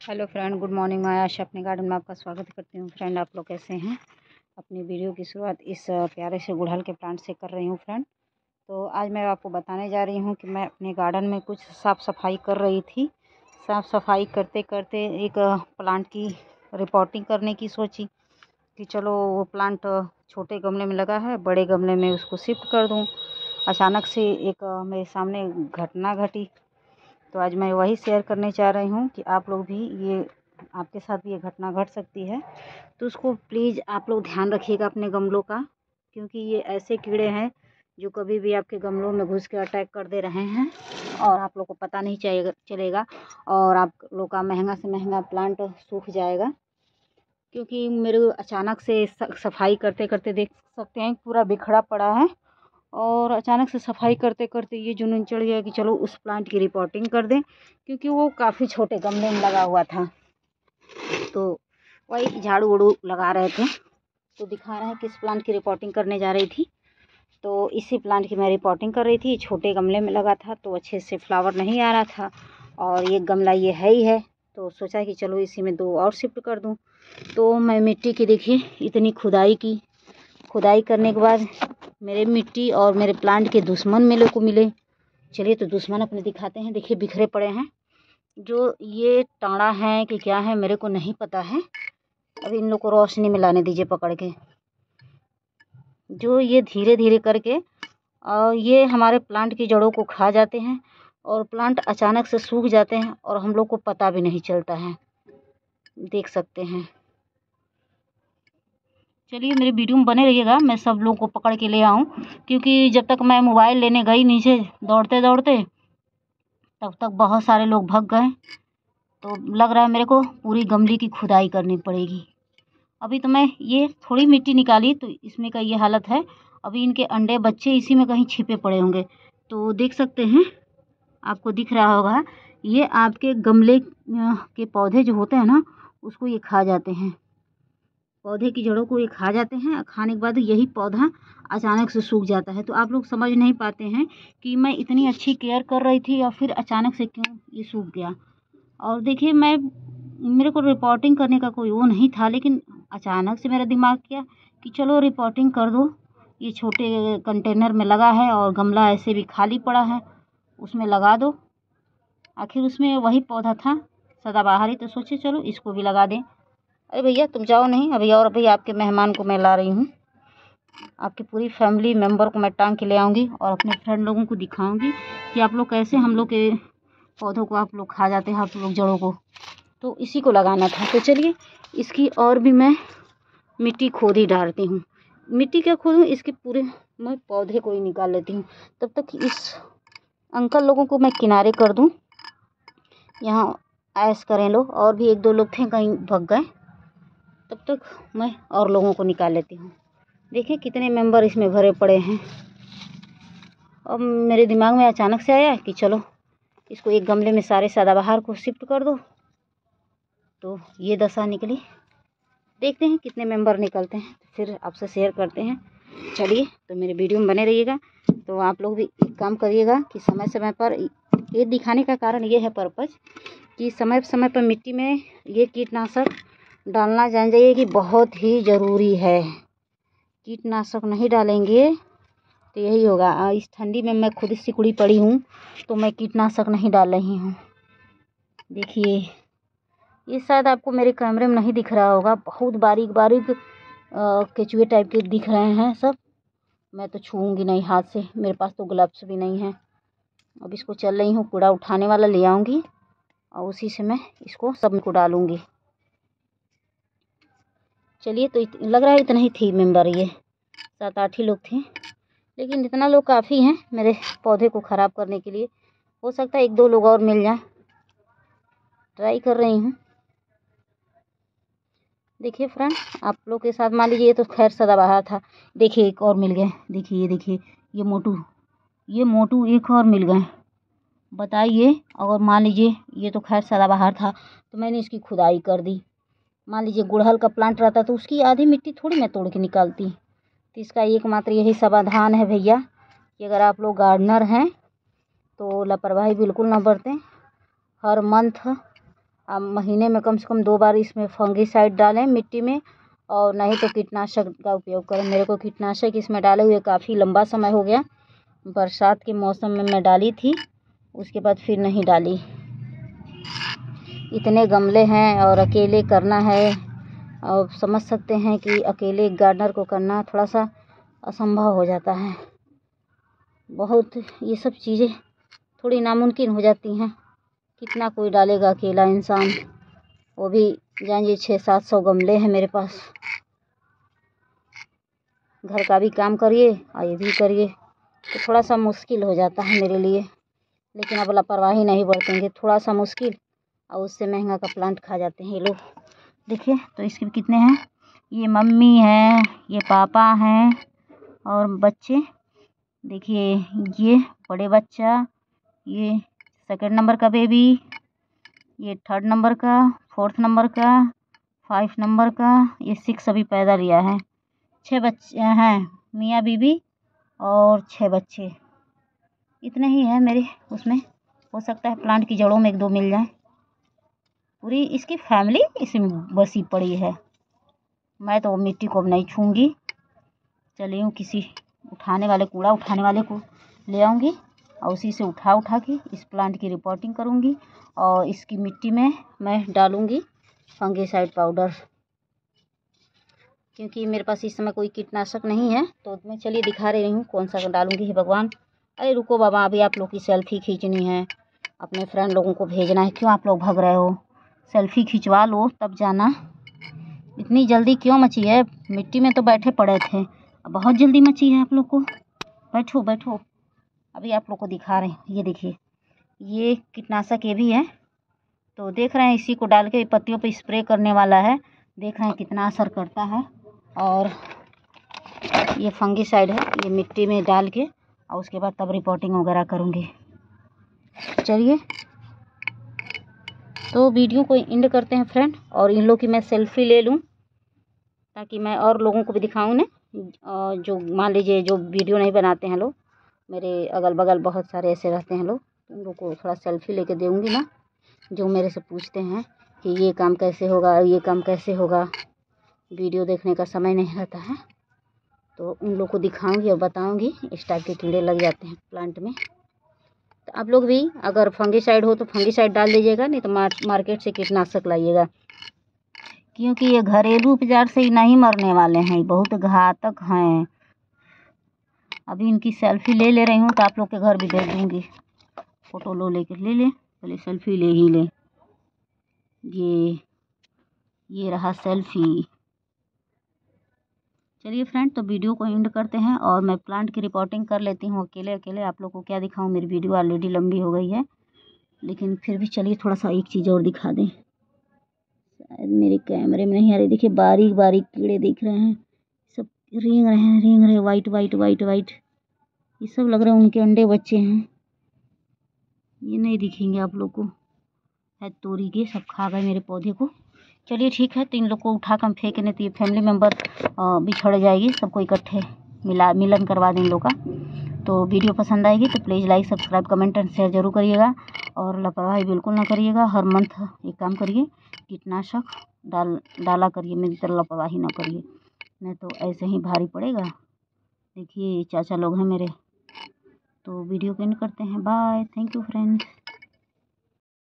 Hello friend, good morning. मैं आशा अपने garden में आपका स्वागत करती हूँ। फ्रेंड, आप लोग कैसे हैं? अपनी वीडियो की शुरुआत इस प्यारे से गुड़हल के प्लांट से कर रही हूँ फ्रेंड। तो आज मैं आपको बताने जा रही हूँ कि मैं अपने गार्डन में कुछ साफ़ सफ़ाई कर रही थी। साफ़ सफ़ाई करते करते एक प्लांट की रिपोर्टिंग करने की सोची कि चलो वो प्लांट छोटे गमले में लगा है, बड़े गमले में उसको शिफ्ट कर दूँ। अचानक से एक मेरे सामने घटना घटी। तो आज मैं वही शेयर करने चाह रही हूँ कि आप लोग भी ये, आपके साथ भी ये घटना घट सकती है। तो उसको प्लीज़ आप लोग ध्यान रखिएगा अपने गमलों का, क्योंकि ये ऐसे कीड़े हैं जो कभी भी आपके गमलों में घुस के अटैक कर दे रहे हैं और आप लोग को पता नहीं चलेगा चलेगा और आप लोग का महँगा से महँगा प्लांट सूख जाएगा। क्योंकि मेरे अचानक से सफ़ाई करते करते देख सकते हैं, पूरा बिखरा पड़ा है। और अचानक से सफ़ाई करते करते ये जुनून चढ़ गया कि चलो उस प्लांट की रिपोर्टिंग कर दें क्योंकि वो काफ़ी छोटे गमले में लगा हुआ था। तो वही झाड़ू उड़ू लगा रहे थे तो दिखा रहे हैं किस प्लांट की रिपोर्टिंग करने जा रही थी। तो इसी प्लांट की मैं रिपोर्टिंग कर रही थी छोटे गमले में लगा था तो अच्छे से फ्लावर नहीं आ रहा था और ये गमला ये है ही है। तो सोचा कि चलो इसी में दो और शिफ्ट कर दूँ। तो मैं मिट्टी की देखिए इतनी खुदाई की खुदाई करने के बाद मेरे मिट्टी और मेरे प्लांट के दुश्मन मेरे को मिले। चलिए तो दुश्मन अपने दिखाते हैं। देखिए, बिखरे पड़े हैं। जो ये टाड़ा है कि क्या है, मेरे को नहीं पता है। अब इन लोग को रोशनी में लाने दीजिए पकड़ के। जो ये धीरे धीरे करके और ये हमारे प्लांट की जड़ों को खा जाते हैं और प्लांट अचानक से सूख जाते हैं और हम लोग को पता भी नहीं चलता है। देख सकते हैं। चलिए मेरे वीडियो में बने रहिएगा, मैं सब लोगों को पकड़ के ले आऊँ, क्योंकि जब तक मैं मोबाइल लेने गई नीचे दौड़ते दौड़ते, तब तक बहुत सारे लोग भग गए। तो लग रहा है मेरे को पूरी गमले की खुदाई करनी पड़ेगी। अभी तो मैं ये थोड़ी मिट्टी निकाली तो इसमें का ये हालत है। अभी इनके अंडे बच्चे इसी में कहीं छिपे पड़े होंगे। तो देख सकते हैं, आपको दिख रहा होगा, ये आपके गमले के पौधे जो होते हैं ना, उसको ये खा जाते हैं। पौधे की जड़ों को ये खा जाते हैं, खाने के बाद यही पौधा अचानक से सूख जाता है। तो आप लोग समझ नहीं पाते हैं कि मैं इतनी अच्छी केयर कर रही थी या फिर अचानक से क्यों ये सूख गया। और देखिए, मैं, मेरे को रिपोर्टिंग करने का कोई वो नहीं था, लेकिन अचानक से मेरा दिमाग किया कि चलो रिपोर्टिंग कर दो। ये छोटे कंटेनर में लगा है और गमला ऐसे भी खाली पड़ा है, उसमें लगा दो। आखिर उसमें वही पौधा था, सदाबहार। तो सोचे, चलो इसको भी लगा दें। अरे भैया, तुम जाओ नहीं। अभी और अभी आपके मेहमान को मैं ला रही हूँ। आपकी पूरी फैमिली मेंबर को मैं टांग के ले आऊँगी और अपने फ्रेंड लोगों को दिखाऊँगी कि आप लोग कैसे हम लोग के पौधों को आप लोग खा जाते हैं, आप लोग जड़ों को। तो इसी को लगाना था। तो चलिए, इसकी और भी मैं मिट्टी खोद ही डालती हूँ। मिट्टी क्या खोदूँ? इसके पूरे मैं पौधे को ही निकाल लेती हूँ। तब तक इस अंकल लोगों को मैं किनारे कर दूँ। यहाँ ऐस करें लोग और भी एक दो लोग थे, कहीं भग गए। तब तक मैं और लोगों को निकाल लेती हूँ। देखें कितने मेंबर इसमें भरे पड़े हैं। अब मेरे दिमाग में अचानक से आया कि चलो, इसको एक गमले में सारे सदाबहार को शिफ्ट कर दो। तो ये दशा निकली। देखते हैं कितने मेंबर निकलते हैं। फिर आपसे शेयर करते हैं। चलिए तो मेरे वीडियो में बने रहिएगा। तो आप लोग भी एक काम करिएगा कि समय समय पर ये दिखाने का कारण ये है पर्पज़ कि समय समय पर मिट्टी में ये कीटनाशक डालना जान जाइए कि बहुत ही ज़रूरी है। कीटनाशक नहीं डालेंगे तो यही होगा। इस ठंडी में मैं खुद सिकुड़ी पड़ी हूँ तो मैं कीटनाशक नहीं डाल रही हूँ। देखिए, ये शायद आपको मेरे कैमरे में नहीं दिख रहा होगा। बहुत बारीक बारीक केचुए टाइप के दिख रहे हैं सब। मैं तो छूँगी नहीं हाथ से। मेरे पास तो ग्लव्स भी नहीं हैं। अब इसको चल रही हूँ, कूड़ा उठाने वाला ले आऊँगी और उसी से मैं इसको सबको डालूँगी। चलिए तो लग रहा है इतना ही थी मेंबर ये। सात आठ ही लोग थे। लेकिन इतना लोग काफ़ी हैं मेरे पौधे को ख़राब करने के लिए, हो सकता है एक दो लोग और मिल जाए। ट्राई कर रही हूँ। देखिए फ्रेंड, आप लोग के साथ मान लीजिए ये तो खैर सदा सदाबहार था। देखिए एक और मिल गए। देखिए, ये देखिए, ये मोटू ये मोटू एक और मिल गए। बताइए, अगर मान लीजिए ये तो खैर सदा सदाबहार था तो मैंने इसकी खुदाई कर दी। मान लीजिए गुड़हल का प्लांट रहता तो उसकी आधी मिट्टी थोड़ी मैं तोड़ के निकालती। तो इसका एकमात्र यही समाधान है भैया कि अगर आप लोग गार्डनर हैं तो लापरवाही बिल्कुल ना बरतें। हर मंथ आप महीने में कम से कम दो बार इसमें फंगीसाइड डालें मिट्टी में और नहीं तो कीटनाशक का उपयोग करें। मेरे को कीटनाशक इसमें डाले हुए काफ़ी लंबा समय हो गया। बरसात के मौसम में मैं डाली थी, उसके बाद फिर नहीं डाली। इतने गमले हैं और अकेले करना है। और समझ सकते हैं कि अकेले गार्डनर को करना थोड़ा सा असंभव हो जाता है। बहुत ये सब चीज़ें थोड़ी नामुमकिन हो जाती हैं। कितना कोई डालेगा अकेला इंसान? वो भी जानिए छः सात सौ गमले हैं मेरे पास। घर का भी काम करिए और ये भी करिए तो थोड़ा सा मुश्किल हो जाता है मेरे लिए। लेकिन अब लापरवाही नहीं बरतेंगे थोड़ा सा मुश्किल। और उससे महँगा का प्लांट खा जाते हैं ये लोग। देखिए तो इसके कितने हैं? ये मम्मी है, ये पापा हैं और बच्चे। देखिए, ये बड़े बच्चा, ये सेकंड नंबर का बेबी ये थर्ड नंबर का फोर्थ नंबर का फाइव नंबर का, ये सिक्स अभी पैदा लिया है। छः बच्चे हैं, मियाँ बीबी और छः बच्चे। इतने ही हैं मेरे, उसमें। हो सकता है प्लांट की जड़ों में एक दो मिल जाए। पूरी इसकी फैमिली इसमें बसी पड़ी है। मैं तो मिट्टी को अब नहीं छूँगी। चली हूँ किसी उठाने वाले कूड़ा उठाने वाले को ले आऊँगी और उसी से उठा उठा के इस प्लांट की रिपोर्टिंग करूँगी और इसकी मिट्टी में मैं डालूँगी फंगीसाइड पाउडर क्योंकि मेरे पास इस समय कोई कीटनाशक नहीं है तो मैं चलिए दिखा रही हूँ कौन सा डालूँगी हे भगवान। अरे रुको बाबा, अभी आप लोग की सेल्फ़ी खींचनी है। अपने फ्रेंड लोगों को भेजना है। क्यों आप लोग भग रहे हो? सेल्फ़ी खिंचवा लो, तब जाना। इतनी जल्दी क्यों मची है? मिट्टी में तो बैठे पड़े थे। बहुत जल्दी मची है आप लोग को। बैठो बैठो। अभी आप लोग को दिखा रहे हैं। ये देखिए। ये कीटनाशक ये भी है। तो देख रहे हैं, इसी को डाल के पत्तियों पे स्प्रे करने वाला है। देख रहे हैं कितना असर करता है। और ये फंगीसाइड है, ये मिट्टी में डाल के, और उसके बाद तब रिपोर्टिंग वगैरह करूँगी। चलिए तो वीडियो को इंड करते हैं फ्रेंड और इन लोग की मैं सेल्फ़ी ले लूँ, ताकि मैं और लोगों को भी दिखाऊँ ना जो मान लीजिए जो वीडियो नहीं बनाते हैं लोग, मेरे अगल बगल बहुत सारे ऐसे रहते हैं लोग उन लोग को थोड़ा सेल्फ़ी लेके दूँगी ना जो मेरे से पूछते हैं कि ये काम कैसे होगा, ये काम कैसे होगा। वीडियो देखने का समय नहीं रहता है तो उन लोग को दिखाऊँगी और बताऊँगी, इस टाइप के कीड़े लग जाते हैं प्लांट में। तो आप लोग भी अगर फंगीसाइड हो तो फंगीसाइड डाल दीजिएगा नहीं तो मार, मार्केट से कीटनाशक लाइएगा। क्योंकि ये घरेलू उपचार से ही नहीं मरने वाले हैं बहुत घातक हैं। अभी इनकी सेल्फी ले ले रही हूँ तो आप लोग के घर भी भेज दूँगी। फ़ोटो लो लेकर ले ले पहले सेल्फी ले ही ले। ये ये रहा सेल्फी। चलिए फ्रेंड तो वीडियो को एंड करते हैं और मैं प्लांट की रिपोर्टिंग कर लेती हूँ अकेले अकेले। आप लोग को क्या दिखाऊँ? मेरी वीडियो ऑलरेडी लंबी हो गई है। लेकिन फिर भी चलिए थोड़ा सा एक चीज़ और दिखा दें। शायद मेरे कैमरे में नहीं आ रही। देखिए, बारीक बारीक कीड़े दिख रहे हैं। सब रेंग रहे हैं, रेंग रहे वाइट वाइट वाइट वाइट ये सब लग रहा है, उनके अंडे बच्चे हैं। ये नहीं दिखेंगे आप लोग को। है तोरी के, सब खा गए मेरे पौधे को। चलिए ठीक है तो इन लोग को उठा कर फेंक नहीं तो ये फैमिली मेंबर बिछड़ जाएगी, सबको इकट्ठे मिला, मिलन करवा दें इन लोग का। तो वीडियो पसंद आएगी तो please like subscribe comment and share ज़रूर करिएगा। और लापरवाही बिल्कुल ना करिएगा, हर मंथ एक काम करिए, कीटनाशक डाल, डाला करिए, मेरी तरह लापरवाही ना करिए। नहीं तो ऐसे ही भारी पड़ेगा। देखिए, चाचा लोग हैं मेरे। तो वीडियो एंड करते हैं। Bye thank you friends